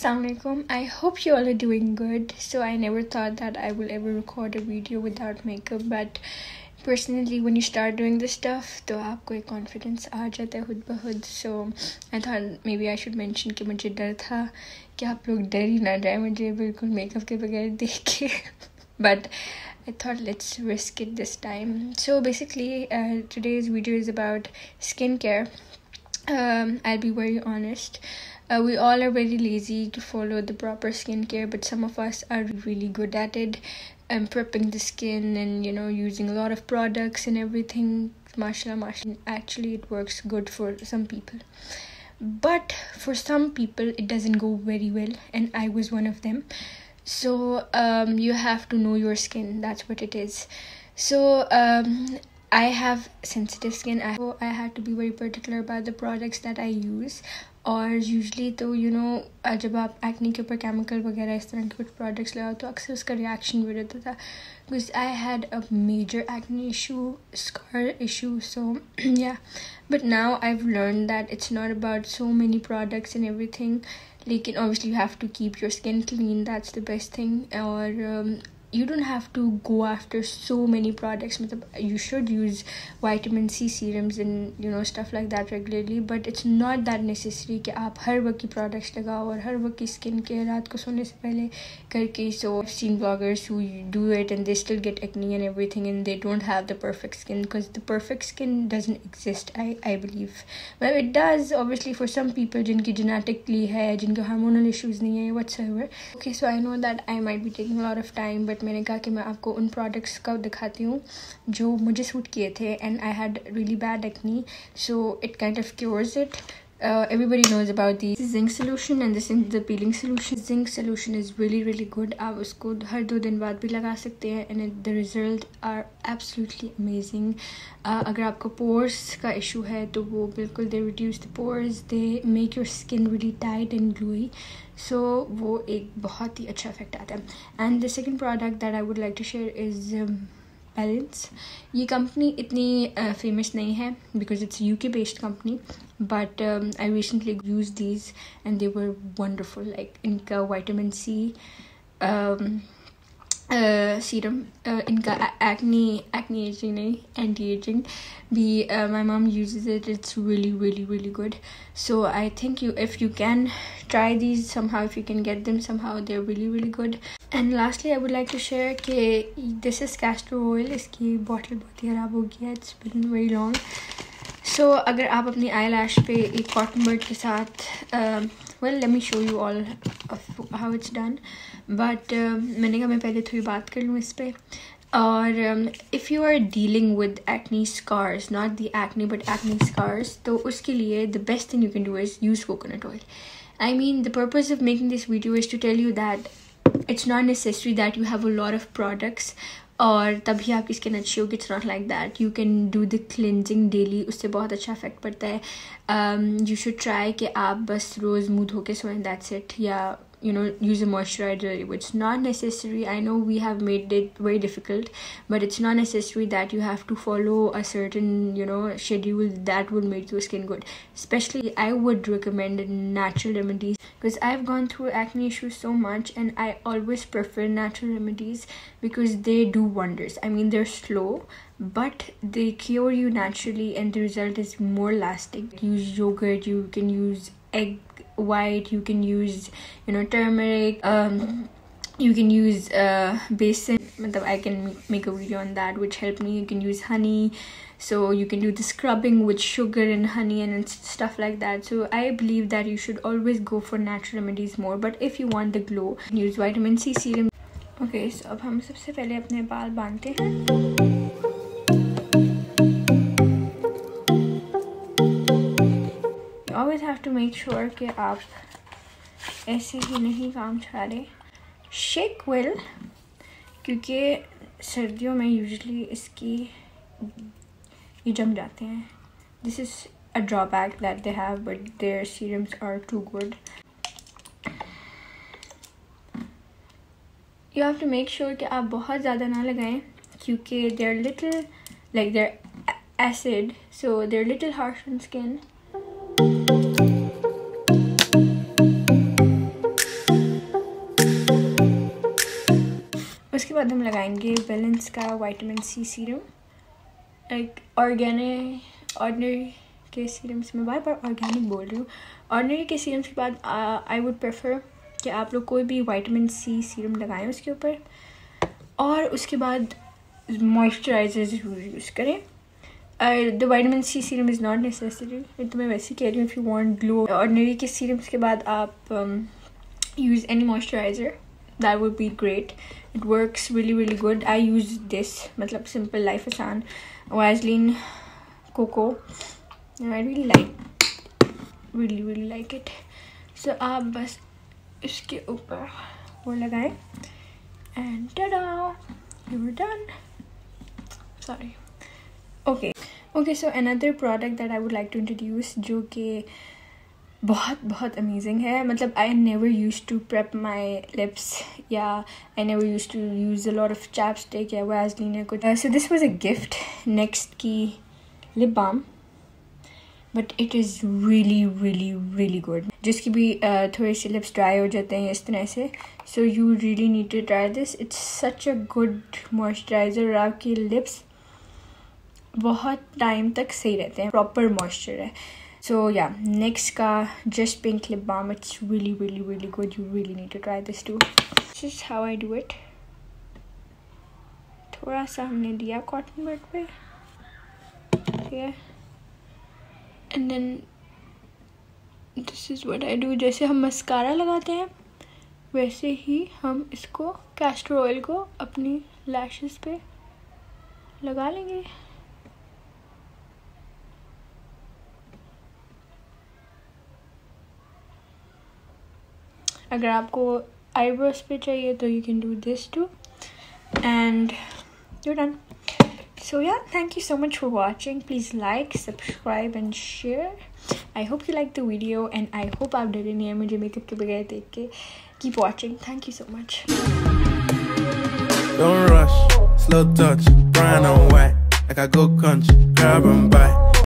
Assalamualaikum. I hope you all are doing good. So I never thought that I will ever record a video without makeup, but personally when you start doing this stuff तो आपको एक confidence आ जाता है खुद ब खुद so I thought maybe I should mention कि मुझे डर था कि आप लोग डर ही ना जाए मुझे बिल्कुल मेकअप के बगैर देख के but I thought let's risk it this time. So basically, uh, today's video is about skincare. Um, I'll be very honest. Uh, we all are very lazy to follow the proper skincare, but some of us are really good at it and prepping the skin and you know using a lot of products and everything. Mashallah, mashallah. Actually, it works good for some people, but for some people, it doesn't go very well, and I was one of them. So, um, you have to know your skin, that's what it is. So, um, I have sensitive skin. I I had to be very particular about the products that I use. और usually तो you know जब आप acne के ऊपर chemical वगैरह इस तरह के कुछ प्रोडक्ट्स लगाओ तो अक्सर उसका रिएक्शन भी रहता था because I had a major acne issue scar issue so yeah but now I learn that it's not about so many products and everything लेकिन obviously you have to keep your skin clean that's the best thing और you don't have to go after so many products you should use vitamin c serums and you know stuff like that regularly but it's not that necessary कि आप हर वक्त की products लगाओ और हर वक्त की skin care रात को सोने से पहले करके so I've seen bloggers who do it and they still get acne and everything and they don't have the perfect skin because the perfect skin doesn't exist I I believe well it does obviously for some people जिनकी genetically है जिनके hormonal issues नहीं है whatsoever okay so I know that I might be taking a lot of time but मैंने कहा कि मैं आपको उन प्रोडक्ट्स का दिखाती हूँ जो मुझे सूट किए थे and I had really bad acne so it kind of cures it uh, everybody knows about the zinc solution and this is the peeling solution zinc solution is really really good आप उसको हर दो दिन बाद भी लगा सकते हैं and the result are absolutely amazing uh, अगर आपको pores का issue है तो वो बिल्कुल they reduce the pores they make your skin really tight and gluey so so, वो एक बहुत ही अच्छा इफ़ेक्ट आता है and the second product that I would like to share is Balance ये कंपनी इतनी फ़ेमस uh, नहीं है because it's U K based company but I recently use these and they were wonderful like इनका vitamin C serum इनका acne acne aging नहीं anti aging भी my mom uses it it's really really really good so i think you if you can try these somehow if you can get them somehow they're really really good and lastly i would like to share कि this is castor oil इसकी bottle बहुत ही ख़राब हो गया it's been very long so अगर आप अपनी eyelash पे एक cotton bud के साथ uh, well let me show you all of how it's done but uh, मैंने कहा मैं पहले थोड़ी बात कर लूँ इस पर और if you are dealing with acne scars not the acne but acne scars तो उसके लिए the best thing you can do is use coconut oil I mean the purpose of making this video is to tell you that it's not necessary that you have a lot of products और तभी आपकी skin अच्छी होगी it's not like that you can do the cleansing daily उससे बहुत अच्छा effect पड़ता है। यू शुड ट्राई कि आप बस रोज़ मुँह धो के सोएँ that's it yeah you know use a moisturizer it's not necessary. I know we have made it very difficult but it's not necessary that you have to follow a certain you know schedule that will make your skin good. Especially i would recommend natural remedies because i've gone through acne issues so much and i always prefer natural remedies because they do wonders. I mean they're slow but they cure you naturally and the result is more lasting. Use yogurt you can use egg white you can use you know turmeric um you can use uh, basin. i can make a video on that which helped me. You can use honey. So you can do the scrubbing with sugar and honey and stuff like that. So i believe that you should always go for natural remedies more. But if you want the glow use vitamin c serum. Okay so now we sabse pehle apne our hair. Always have to make sure कि आप ऐसे ही नहीं काम छा रहे shake well क्योंकि सर्दियों में यूजली इसकी ये जम जाते हैं। This is a drawback that they have but their serums are too good you have to make sure कि आप बहुत ज़्यादा ना लगाएँ, क्योंकि they are little like their acid so they're little harsh on skin बाद हम लगाएँगे बैलेंस का वाइटामिन सी सीरम एक ऑर्गेनिक ऑर्डनरी के सीरम्स में बार बार ऑर्गेनिक बोल रही हूँ। ऑर्डनरी के सीरम्स के बाद आई वुड प्रेफर कि आप लोग कोई भी वाइटामिन सी सीरम लगाएँ उसके ऊपर, और उसके बाद मॉइस्चराइज़र ज़रूर यूज़ करें। The vitamin C serum is not necessary मैं वैसे ही कह रही हूँ if you want glow Ordinary के सीरम्स के बाद आप use any moisturiser that would be great it works really really good I use this मतलब सिंपल लाइफ आसान Vaseline cocoa I really like really really like it so आप बस इसके ऊपर वो लगाएं and tada you're done sorry okay okay so another product that i would like to introduce जो कि बहुत बहुत अमेजिंग है। मतलब I never use to prep my lips yeah I never use to use a lot of chapstick या Vaseline या कुछ। So this was a gift next की lip balm but it is really really really good जिसकी भी uh, थोड़े से lips dry हो जाते हैं इस तरह से। So you really need to try this it's such a good moisturiser और आपकी लिप्स बहुत टाइम तक सही रहते हैं। प्रॉपर मॉइस्चर है। सो या नेक्स्ट का just pink lip balm it's really really really good you really need to try this too this is how I do it थोड़ा सा हमने दिया कॉटन बर्ड पे। ठीक है? And then this is what I do जैसे हम mascara लगाते हैं, वैसे ही हम इसको कैस्टर ऑयल को अपनी लैशेस पे लगा लेंगे। अगर आपको आईब्रोज पे चाहिए तो you can do this too and you done so yeah thank you so much for watching please like subscribe and share I hope you like the video and I hope आप डरे नहीं है मुझे makeup के बगैर देख के. Keep watching thank you so much